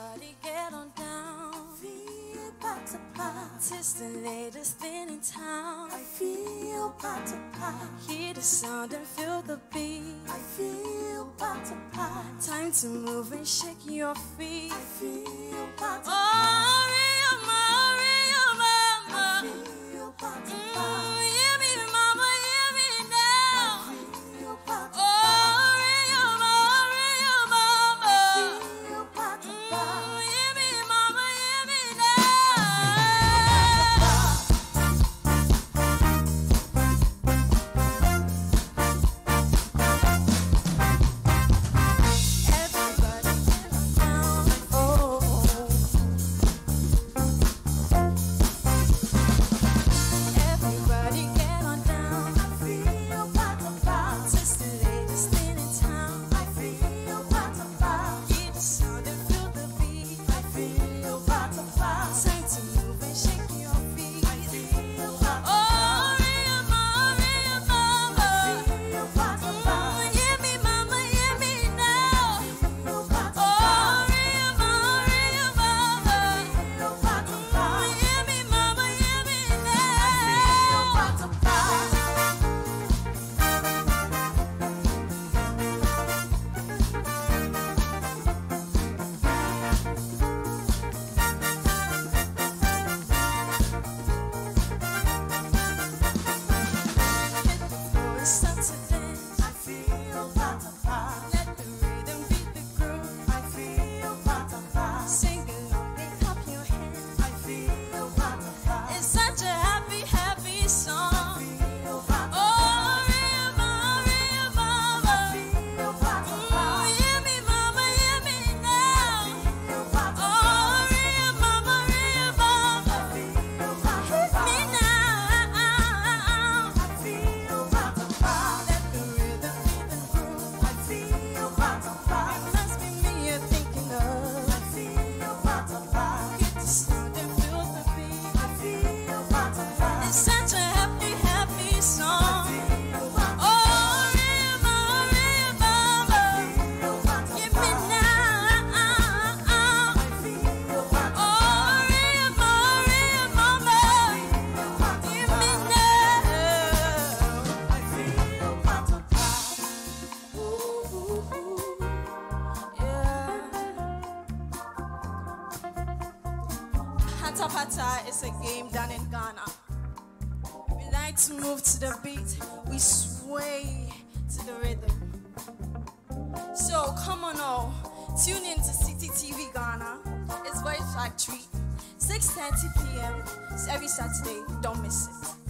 party, get on down. Feel pop to pop. Tis the latest thing in town. I feel pop to pop. Hear the sound and feel the beat. I feel pop to pop. Time to move and shake your feet. Pata is a game done in Ghana. We like to move to the beat, we sway to the rhythm. So come on all, tune in to Citi TV Ghana. It's Voice Factory, 6.30 p.m. every Saturday. Don't miss it.